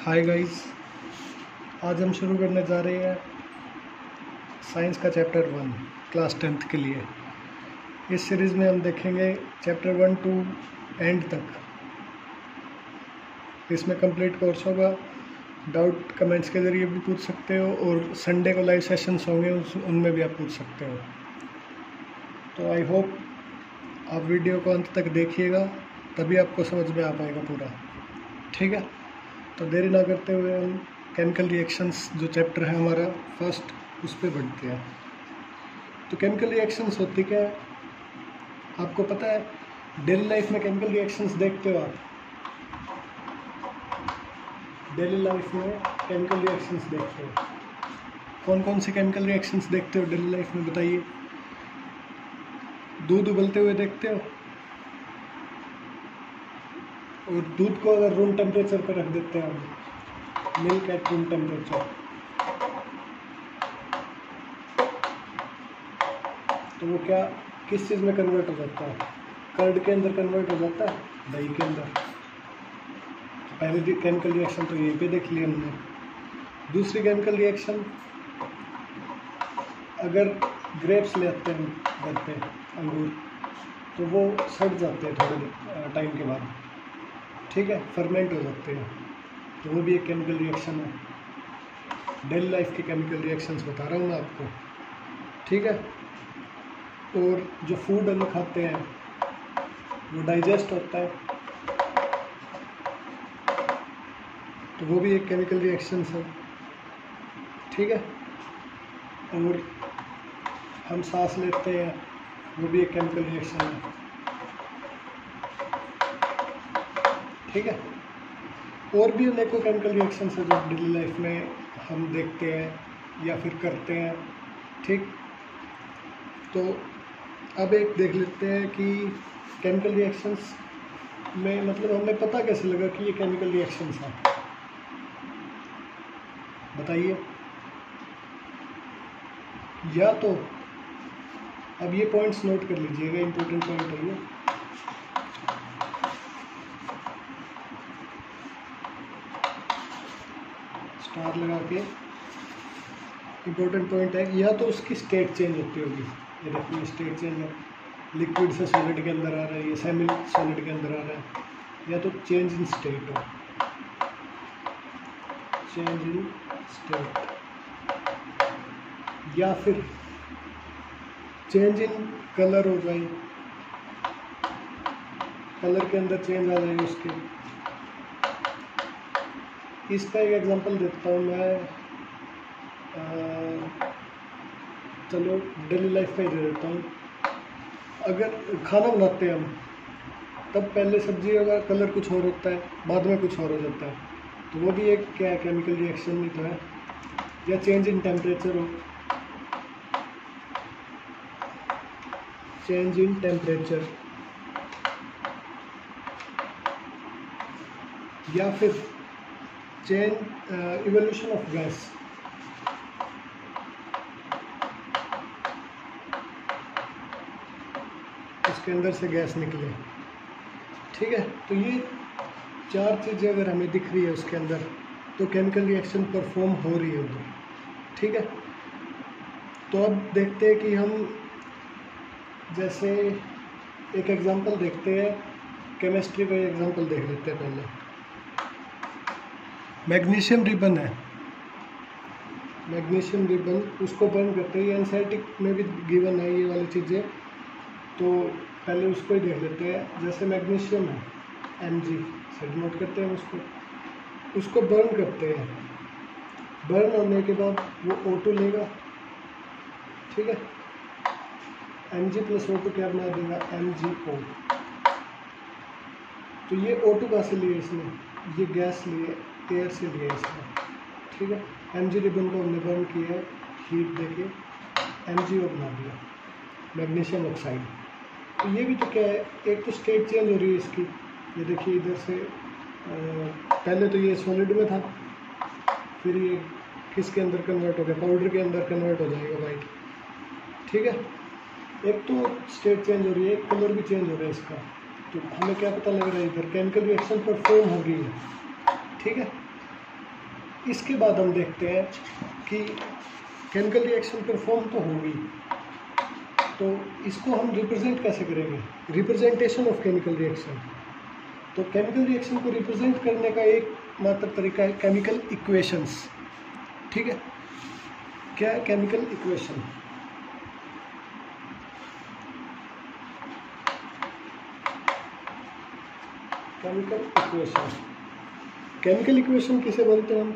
Hi guys आज हम शुरू करने जा रहे हैं साइंस का चैप्टर वन क्लास टेंथ के लिए। इस सीरीज़ में हम देखेंगे चैप्टर वन टू एंड तक। इसमें कंप्लीट कोर्स होगा। डाउट कमेंट्स के ज़रिए भी पूछ सकते हो और संडे को लाइव सेशंस होंगे उनमें भी आप पूछ सकते हो। तो आई होप आप वीडियो को अंत तक देखिएगा, तभी आपको समझ में आ पाएगा पूरा। ठीक है? तो देरी ना करते हुए हम केमिकल रिएक्शंस जो चैप्टर है हमारा फ़र्स्ट उस पर बढ़ते हैं। तो केमिकल रिएक्शंस होती क्या है? आपको पता है डेली लाइफ में केमिकल रिएक्शंस देखते हो आप? डेली लाइफ में केमिकल रिएक्शंस देखते हो। कौन कौन से केमिकल रिएक्शंस देखते हो डेली लाइफ में, बताइए? दूध उबलते हुए देखते हो? और दूध को अगर रूम टेम्परेचर पर रख देते हैं हम मिल्क एट रूम टेम्परेचर तो वो क्या, किस चीज़ में कन्वर्ट हो जाता है? कर्ड के अंदर कन्वर्ट हो जाता है? दही के अंदर। तो पहले केमिकल रिएक्शन तो यहीं पे देख लिया हमने। दूसरी केमिकल रिएक्शन अगर ग्रेप्स ले आते हैं घर पे, अंगूर तो वो सड़ जाते हैं थोड़े टाइम के बाद। ठीक है फर्मेंट हो जाते हैं। तो वो भी एक केमिकल रिएक्शन है। डेली लाइफ के केमिकल रिएक्शंस बता रहा हूँ मैं आपको। ठीक है? और जो फ़ूड हम खाते हैं, वो डाइजेस्ट होता है। तो वो भी एक केमिकल रिएक्शन है। ठीक है? और हम सांस लेते हैं, वो भी एक केमिकल रिएक्शन है। ठीक है? और भी अनेकों केमिकल रिएक्शंस है जो डेली लाइफ में हम देखते हैं या फिर करते हैं, ठीक? तो अब एक देख लेते हैं कि केमिकल रिएक्शंस में मतलब हमें पता कैसे लगा कि ये केमिकल रिएक्शंस हैं? बताइए। या तो अब ये पॉइंट्स नोट कर लीजिएगा इंपॉर्टेंट पॉइंट है ये। स्टार लगा के। इम्पोर्टेंट पॉइंट है या तो उसकी स्टेट चेंज होती होगी। ये देखिए स्टेट चेंज है। लिक्विड से सॉलिड के अंदर आ रहा है, ये सेमी सॉलिड के अंदर आ रहा है। या तो चेंज इन स्टेट हो। चेंज इन स्टेट या फिर चेंज इन कलर हो जाए। कलर के अंदर चेंज आ जाए उसके। इसका एक एग्जांपल देता हूँ मैं। चलो डेली लाइफ में दे देता हूँ। अगर खाना बनाते हैं हम, तब पहले सब्ज़ी का कलर कुछ और होता है, बाद में कुछ और हो जाता है। तो वो भी एक क्या केमिकल रिएक्शन ही तो है। या चेंज इन टेम्परेचर हो। चेंज इन टेम्परेचर या फिर चेन इवोल्यूशन ऑफ़ गैस उसके अंदर से गैस निकले। ठीक है? तो ये चार चीज़ें अगर हमें दिख रही है उसके अंदर तो केमिकल रिएक्शन परफॉर्म हो रही है उधर। ठीक है? तो अब देखते हैं कि हम जैसे एक एग्जांपल देखते हैं केमिस्ट्री का एग्जांपल देख लेते हैं पहले। मैग्नीशियम रिबन है। मैग्नीशियम रिबन उसको बर्न करते हैं। ये एनसाइटिक में भी गिवन है ये वाली चीज़ें। तो पहले उसको ही देख लेते हैं। जैसे मैग्नीशियम है एम जी सेट नोट करते हैं उसको। उसको बर्न करते हैं। बर्न होने के बाद वो ओ टू लेगा। ठीक है? M G plus O two क्या बना देगा? एम जी ओ तो ये ओ टू कहाँ से लिए इसने? ये गैस लिए एयर से लिया इसने ठीक है? एम जी रिबन को हमने बर्न किया हीट देके एम जी ओ बना दिया मैग्नीशियम ऑक्साइड तो ये भी तो क्या है एक तो स्टेट चेंज हो रही है इसकी। ये देखिए इधर से आ, पहले तो ये सॉलिड में था फिर ये किसके अंदर कन्वर्ट हो गया? पाउडर के अंदर कन्वर्ट हो जाएगा वाइट ठीक है? एक तो स्टेट चेंज हो रही है कलर भी चेंज हो रहा है इसका। तो हमें क्या पता लग रहा है इधर। केमिकल रिएक्शन परफॉर्म हो रही है। ठीक है? इसके बाद हम देखते हैं कि केमिकल रिएक्शन परफॉर्म तो होगी। तो इसको हम रिप्रेजेंट कैसे करेंगे? रिप्रेजेंटेशन ऑफ़ केमिकल रिएक्शन तो केमिकल रिएक्शन को रिप्रेजेंट करने का एक मात्र तरीका है केमिकल इक्वेशंस ठीक है? क्या chemical equation chemical equation chemical equation किसे बोलते हैं हम?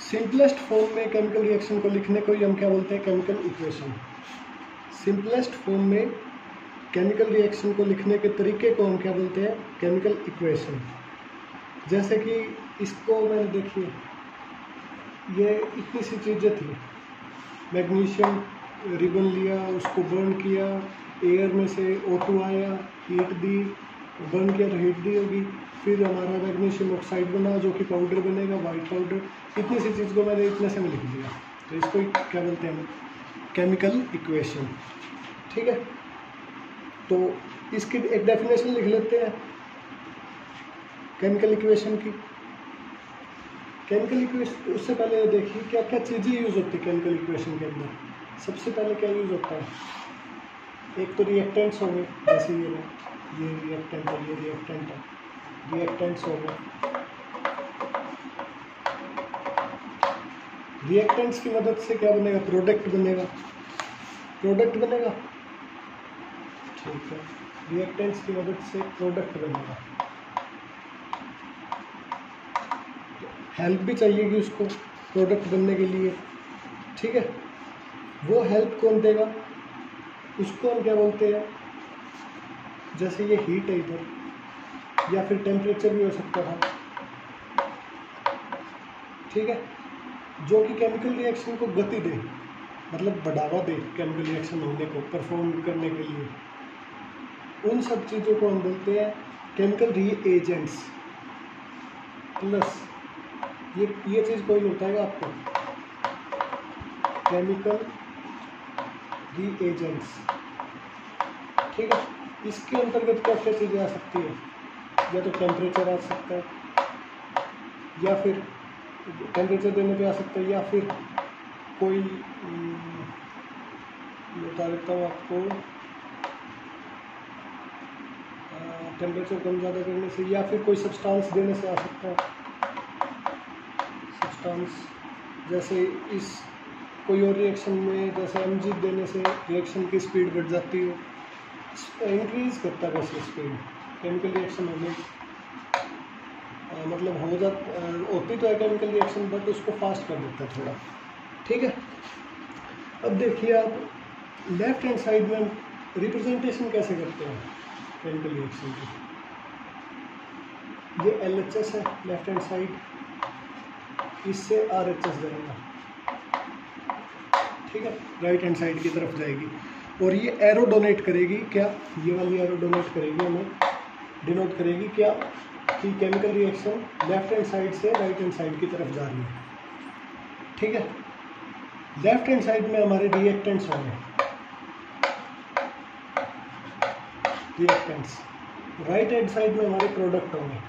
सिंपलेस्ट फॉर्म में केमिकल रिएक्शन को लिखने को ही हम क्या बोलते हैं? केमिकल इक्वेशन सिंपलेस्ट फॉर्म में केमिकल रिएक्शन को लिखने के तरीके को हम क्या बोलते हैं? केमिकल इक्वेशन जैसे कि इसको मैंने देखिए, ये इतनी सी चीज़ें थी। मैग्नीशियम रिबन लिया, उसको बर्न किया एयर में से O2 आया हीट दी बर्न किया तो हीट होगी, फिर हमारा मैग्नीशियम ऑक्साइड बना जो कि पाउडर बनेगा वाइट पाउडर इतनी सी चीज़ को मैंने इतने से में लिख दिया। तो इसको क्या बोलते हैं केमिकल इक्वेशन ठीक है? तो इसकी एक डेफिनेशन लिख लेते हैं केमिकल इक्वेशन की। केमिकल इक्वेशन उससे पहले देखिए, क्या क्या चीज़ें यूज़ होती है केमिकल इक्वेशन के अंदर? सबसे पहले क्या यूज़ होता है? एक तो रिएक्टेंट्स होंगे जैसे ये ये रिएक्टेंट है, ये रिएक्टेंट है। रिएक्टेंट्स हो गए। रिएक्टेंट्स की मदद से क्या बनेगा? प्रोडक्ट बनेगा। प्रोडक्ट बनेगा? ठीक है। रिएक्टेंट्स की मदद से प्रोडक्ट बनेगा। हेल्प भी चाहिएगी उसको प्रोडक्ट बनने के लिए। ठीक है? वो हेल्प कौन देगा? उसको हम क्या बोलते हैं? जैसे ये हीट है इधर, या फिर टेम्परेचर भी हो सकता था। ठीक है? जो कि केमिकल रिएक्शन को गति दे मतलब बढ़ावा दे केमिकल रिएक्शन होने को परफॉर्म करने के लिए। उन सब चीज़ों को हम बोलते हैं केमिकल री एजेंट्स प्लस ये ये चीज़ कोई बताएगा आपको। केमिकल री एजेंट्स ठीक है? इसके अंतर्गत क्या क्या चीज़ें आ सकती है? या तो टेम्परेचर आ सकता है या फिर टेम्परेचर देने पे आ सकता है या फिर कोई हम्म, बता देता हूँ आपको। टेम्परेचर कम ज़्यादा करने से या फिर कोई सब्सटेंस देने से आ सकता है। सब्सटेंस जैसे इस कोई और रिएक्शन में जैसे एमजी देने से रिएक्शन की स्पीड बढ़ जाती है। इंक्रीज करता है बस स्पीड केमिकल रिएक्शन होने मतलब हो जा होती तो है केमिकल रिएक्शन बट उसको फास्ट कर देता है थोड़ा। ठीक है? अब देखिए आप लेफ़्ट हैंड साइड में रिप्रेजेंटेशन कैसे करते हैं केमिकल रिएक्शन की? ये एल एच एस है लेफ़्ट हैंड साइड इससे आर एच एस जाएगा। ठीक है? राइट हैंड साइड की तरफ़ जाएगी। और ये एरो डोनेट करेगी। क्या? ये वाली एरो डोनेट करेगी हमें। डिनोट करेगी क्या? कि chemical reaction left hand side से राइट हैंड साइड की तरफ़ जा रही है। ठीक है? लेफ़्ट हैंड साइड में हमारे रिएक्टेंट्स होंगे रिएक्टेंट्स राइट हैंड साइड में हमारे प्रोडक्ट होंगे।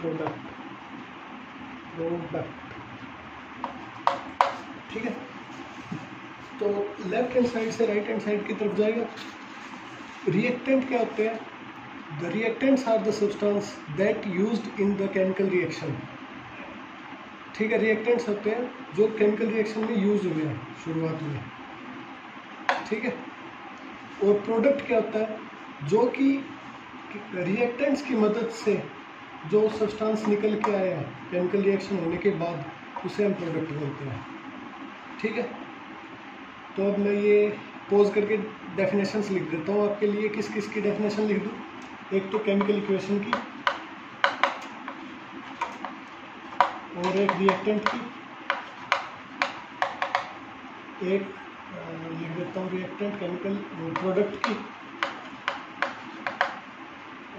प्रोडक्ट प्रोडक्ट ठीक है? तो लेफ़्ट हैंड साइड से राइट हैंड साइड की तरफ़ जाएगा। रिएक्टेंट क्या होते हैं? The reactants are the substance that used in the chemical reaction ठीक है रिएक्टेंट्स होते हैं जो केमिकल रिएक्शन में यूज़ हुए हैं शुरुआत में। ठीक है? और प्रोडक्ट क्या होता है? जो कि रिएक्टेंट्स की मदद से जो सब्सटेंस निकल के आया है केमिकल रिएक्शन होने के बाद, उसे हम प्रोडक्ट बोलते हैं। ठीक है? तो अब मैं ये पोज करके डेफिनेशंस लिख देता हूँ आपके लिए, किस किस की डेफिनेशन लिख दूँ? एक तो केमिकल इक्वेशन की और एक रिएक्टेंट की। एक लिख देता हूँ रिएक्टेंट केमिकल प्रोडक्ट की।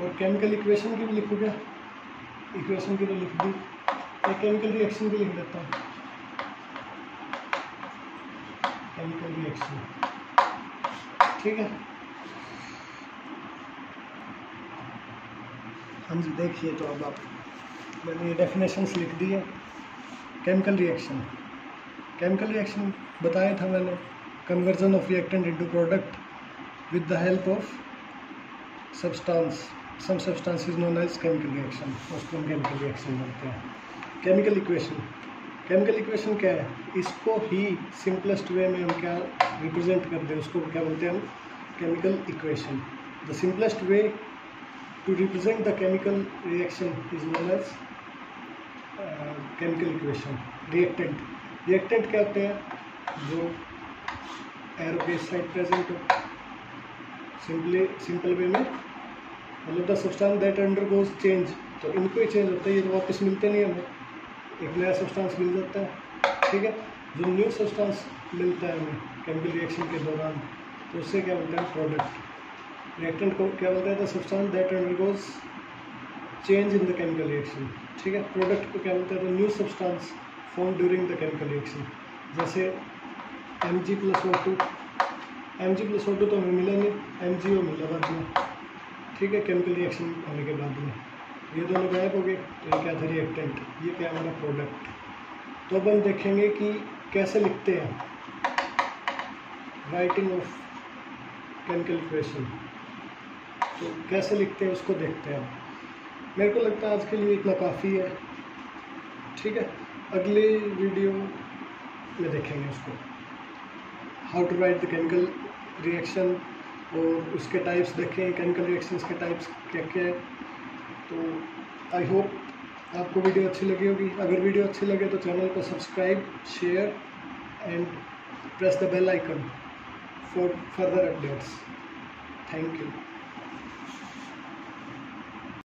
और केमिकल इक्वेशन की भी लिखूँगा? इक्वेशन की तो लिख दी। एक केमिकल रिएक्शन भी लिख देता हूँ। केमिकल रिएक्शन ठीक है? हाँ जी देखिए तो अब आप, मैंने ये डेफिनेशंस लिख दी है। केमिकल रिएक्शन केमिकल रिएक्शन बताया था मैंने। Conversion of reactant into product with the help of substance some substance is known as chemical reaction उसको हम केमिकल रिएक्शन बोलते हैं। केमिकल इक्वेशन केमिकल इक्वेशन क्या है? इसको ही सिंपलेस्ट वे में हम क्या रिप्रेजेंट करते हैं, उसको क्या बोलते हैं? हम chemical equation the simplest way to represent the chemical reaction is known as chemical equation reactant reactant क्या होते हैं? जो एरो के साइड प्रेजेंट हो. सिंपली सिंपल वे में मतलब the substance that undergoes change तो इनको ही चेंज होता है, ये तो वापस मिलते नहीं हमें एक नया सब्सटेंस मिल जाता है, ठीक है? जो न्यू सब्सटेंस मिलता है हमें केमिकल रिएक्शन के दौरान तो उससे क्या बोलते हैं प्रोडक्ट रिएक्टेंट को क्या बोलते हैं substance that undergoes change in the chemical reaction ठीक है? प्रोडक्ट को क्या बोलते हैं new substance form during the chemical reaction जैसे M G plus O two M G plus O two तो हमें मिला नहीं एम जी ओ मिला बाद में, ठीक है? केमिकल रिएक्शन होने के बाद में। ये दोनों गायब हो गए तो क्या था रिएक्टेंट ये क्या हमारा प्रोडक्ट तो अब हम देखेंगे कि कैसे लिखते हैं। राइटिंग ऑफ़ केमिकल इक्वेशन तो कैसे लिखते हैं, उसको देखते हैं। मेरे को लगता है आज के लिए इतना काफ़ी है। ठीक है? अगले वीडियो में देखेंगे उसको। How to write the chemical reaction और उसके टाइप्स देखें केमिकल रिएक्शंस के टाइप्स क्या क्या है। तो आई होप आपको वीडियो अच्छी लगी होगी। अगर वीडियो अच्छी लगे तो चैनल को subscribe share and press the bell icon for further updates thank you